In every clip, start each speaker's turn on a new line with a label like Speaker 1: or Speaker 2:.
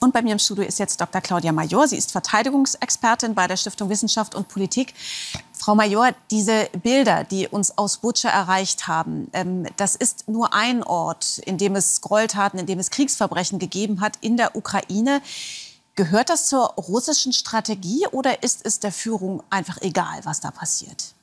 Speaker 1: Und bei mir im Studio ist jetzt Dr. Claudia Major. Sie ist Verteidigungsexpertin bei der Stiftung Wissenschaft und Politik. Frau Major, diese Bilder, die uns aus Butscha erreicht haben, ähm, das ist nur ein Ort, in dem es Gräueltaten, in dem es Kriegsverbrechen gegeben hat in der Ukraine. Gehört das zur russischen Strategie oder ist es der Führung einfach egal, was da passiert?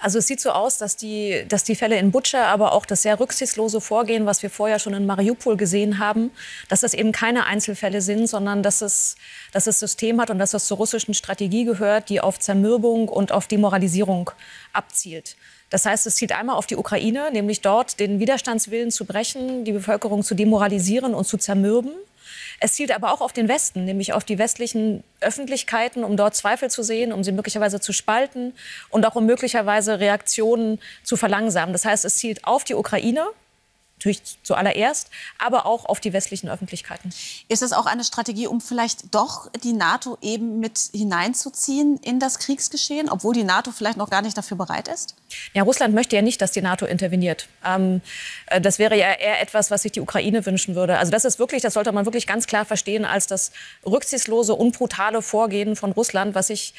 Speaker 2: Also es sieht so aus, dass die, dass die Fälle in Butscha, aber auch das sehr rücksichtslose Vorgehen, was wir vorher schon in Mariupol gesehen haben, dass das eben keine Einzelfälle sind, sondern dass es, dass es System hat und dass es zur russischen Strategie gehört, die auf Zermürbung und auf Demoralisierung abzielt. Das heißt, es zielt einmal auf die Ukraine, nämlich dort den Widerstandswillen zu brechen, die Bevölkerung zu demoralisieren und zu zermürben. Es zielt aber auch auf den Westen, nämlich auf die westlichen Öffentlichkeiten, um dort Zweifel zu sehen, um sie möglicherweise zu spalten und auch um möglicherweise Reaktionen zu verlangsamen. Das heißt, es zielt auf die Ukraine, natürlich zuallererst, aber auch auf die westlichen Öffentlichkeiten.
Speaker 1: Ist es auch eine Strategie, um vielleicht doch die NATO eben mit hineinzuziehen in das Kriegsgeschehen, obwohl die NATO vielleicht noch gar nicht dafür bereit ist?
Speaker 2: Ja, Russland möchte ja nicht, dass die NATO interveniert. Ähm, äh, das wäre ja eher etwas, was sich die Ukraine wünschen würde. Also das ist wirklich, das sollte man wirklich ganz klar verstehen als das rücksichtslose und brutale Vorgehen von Russland, was sich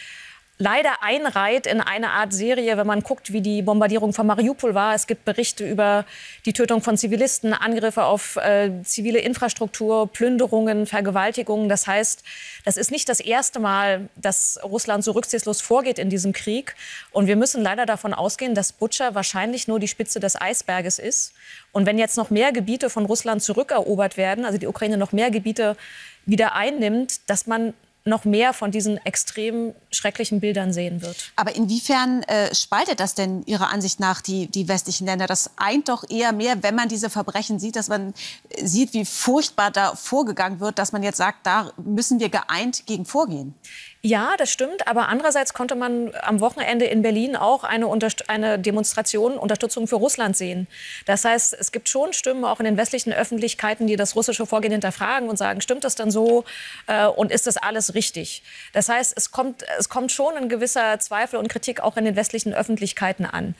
Speaker 2: leider einreiht in eine Art Serie, wenn man guckt, wie die Bombardierung von Mariupol war. Es gibt Berichte über die Tötung von Zivilisten, Angriffe auf äh, zivile Infrastruktur, Plünderungen, Vergewaltigungen. Das heißt, das ist nicht das erste Mal, dass Russland so rücksichtslos vorgeht in diesem Krieg. Und wir müssen leider davon ausgehen, dass Butscha wahrscheinlich nur die Spitze des Eisberges ist. Und wenn jetzt noch mehr Gebiete von Russland zurückerobert werden, also die Ukraine noch mehr Gebiete wieder einnimmt, dass man noch mehr von diesen extrem schrecklichen Bildern sehen wird.
Speaker 1: Aber inwiefern äh, spaltet das denn Ihrer Ansicht nach die, die westlichen Länder? Das eint doch eher mehr, wenn man diese Verbrechen sieht, dass man sieht, wie furchtbar da vorgegangen wird, dass man jetzt sagt, da müssen wir geeint gegen vorgehen.
Speaker 2: Ja, das stimmt. Aber andererseits konnte man am Wochenende in Berlin auch eine, Unterst eine Demonstration Unterstützung für Russland sehen. Das heißt, es gibt schon Stimmen auch in den westlichen Öffentlichkeiten, die das russische Vorgehen hinterfragen und sagen, stimmt das dann so äh, und ist das alles richtig? Das heißt, es kommt, es kommt schon ein gewisser Zweifel und Kritik auch in den westlichen Öffentlichkeiten an.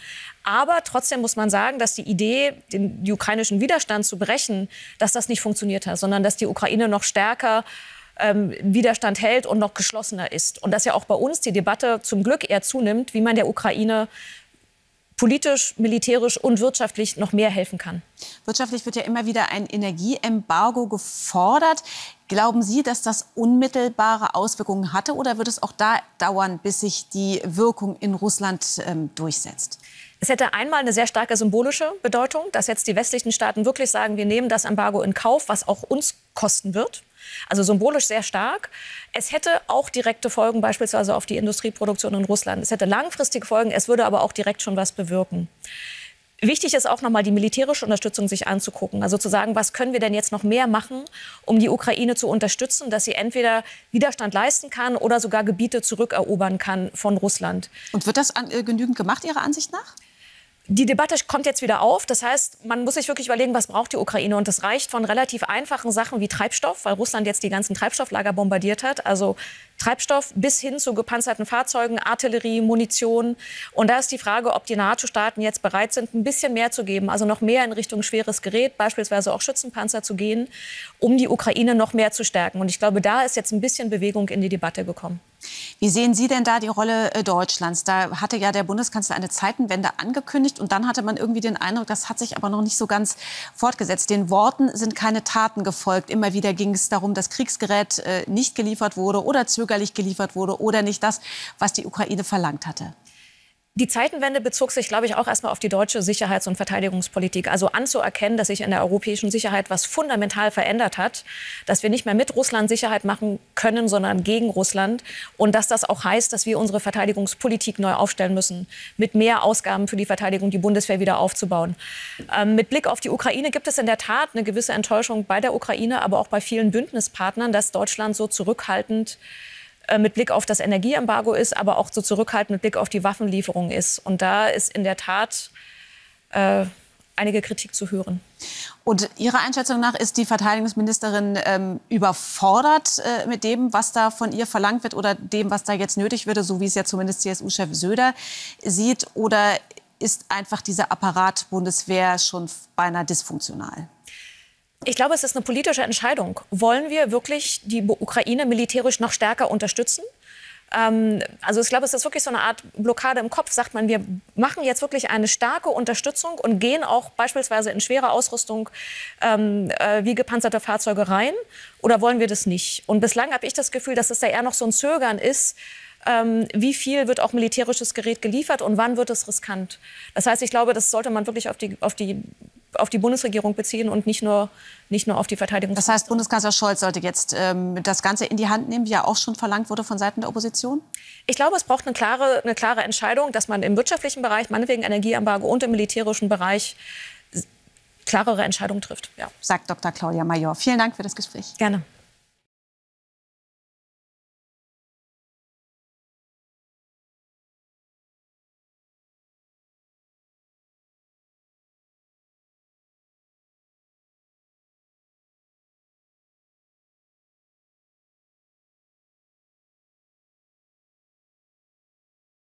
Speaker 2: Aber trotzdem muss man sagen, dass die Idee, den ukrainischen Widerstand zu brechen, dass das nicht funktioniert hat, sondern dass die Ukraine noch stärker ähm, Widerstand hält und noch geschlossener ist. Und dass ja auch bei uns die Debatte zum Glück eher zunimmt, wie man der Ukraine politisch, militärisch und wirtschaftlich noch mehr helfen kann.
Speaker 1: Wirtschaftlich wird ja immer wieder ein Energieembargo gefordert. Glauben Sie, dass das unmittelbare Auswirkungen hatte oder wird es auch da dauern, bis sich die Wirkung in Russland ähm, durchsetzt?
Speaker 2: Es hätte einmal eine sehr starke symbolische Bedeutung, dass jetzt die westlichen Staaten wirklich sagen, wir nehmen das Embargo in Kauf, was auch uns kosten wird. Also symbolisch sehr stark. Es hätte auch direkte Folgen beispielsweise auf die Industrieproduktion in Russland. Es hätte langfristige Folgen, es würde aber auch direkt schon was bewirken. Wichtig ist auch noch mal die militärische Unterstützung sich anzugucken. Also zu sagen, was können wir denn jetzt noch mehr machen, um die Ukraine zu unterstützen, dass sie entweder Widerstand leisten kann oder sogar Gebiete zurückerobern kann von Russland.
Speaker 1: Und wird das an, äh, genügend gemacht Ihrer Ansicht nach?
Speaker 2: Die Debatte kommt jetzt wieder auf. Das heißt, man muss sich wirklich überlegen, was braucht die Ukraine. Und das reicht von relativ einfachen Sachen wie Treibstoff, weil Russland jetzt die ganzen Treibstofflager bombardiert hat. Also Treibstoff bis hin zu gepanzerten Fahrzeugen, Artillerie, Munition. Und da ist die Frage, ob die NATO-Staaten jetzt bereit sind, ein bisschen mehr zu geben, also noch mehr in Richtung schweres Gerät, beispielsweise auch Schützenpanzer zu gehen, um die Ukraine noch mehr zu stärken. Und ich glaube, da ist jetzt ein bisschen Bewegung in die Debatte gekommen.
Speaker 1: Wie sehen Sie denn da die Rolle äh, Deutschlands? Da hatte ja der Bundeskanzler eine Zeitenwende angekündigt und dann hatte man irgendwie den Eindruck, das hat sich aber noch nicht so ganz fortgesetzt. Den Worten sind keine Taten gefolgt. Immer wieder ging es darum, dass Kriegsgerät äh, nicht geliefert wurde oder zögerlich zögerlich geliefert wurde oder nicht das, was die Ukraine verlangt hatte.
Speaker 2: Die Zeitenwende bezog sich, glaube ich, auch erstmal auf die deutsche Sicherheits- und Verteidigungspolitik. Also anzuerkennen, dass sich in der europäischen Sicherheit was fundamental verändert hat, dass wir nicht mehr mit Russland Sicherheit machen können, sondern gegen Russland. Und dass das auch heißt, dass wir unsere Verteidigungspolitik neu aufstellen müssen, mit mehr Ausgaben für die Verteidigung, die Bundeswehr wieder aufzubauen. Ähm, mit Blick auf die Ukraine gibt es in der Tat eine gewisse Enttäuschung bei der Ukraine, aber auch bei vielen Bündnispartnern, dass Deutschland so zurückhaltend mit Blick auf das Energieembargo ist, aber auch so zurückhaltend mit Blick auf die Waffenlieferung ist. Und da ist in der Tat äh, einige Kritik zu hören.
Speaker 1: Und Ihrer Einschätzung nach ist die Verteidigungsministerin ähm, überfordert äh, mit dem, was da von ihr verlangt wird oder dem, was da jetzt nötig würde, so wie es ja zumindest CSU-Chef Söder sieht? Oder ist einfach dieser Apparat Bundeswehr schon beinahe dysfunktional?
Speaker 2: Ich glaube, es ist eine politische Entscheidung. Wollen wir wirklich die Ukraine militärisch noch stärker unterstützen? Ähm, also ich glaube, es ist wirklich so eine Art Blockade im Kopf. Sagt man, wir machen jetzt wirklich eine starke Unterstützung und gehen auch beispielsweise in schwere Ausrüstung ähm, äh, wie gepanzerte Fahrzeuge rein? Oder wollen wir das nicht? Und bislang habe ich das Gefühl, dass es da eher noch so ein Zögern ist. Ähm, wie viel wird auch militärisches Gerät geliefert und wann wird es riskant? Das heißt, ich glaube, das sollte man wirklich auf die, auf die auf die Bundesregierung beziehen und nicht nur, nicht nur auf die Verteidigung.
Speaker 1: Das heißt, Bundeskanzler Scholz sollte jetzt ähm, das Ganze in die Hand nehmen, wie ja auch schon verlangt wurde von Seiten der Opposition?
Speaker 2: Ich glaube, es braucht eine klare, eine klare Entscheidung, dass man im wirtschaftlichen Bereich, meinetwegen Energieembargo und im militärischen Bereich klarere Entscheidungen trifft.
Speaker 1: Ja. Sagt Dr. Claudia Major. Vielen Dank für das Gespräch.
Speaker 2: Gerne.